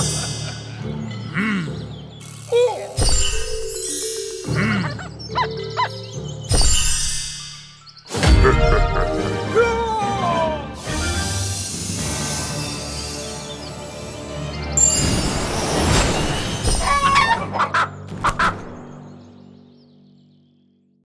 Ha ha ha!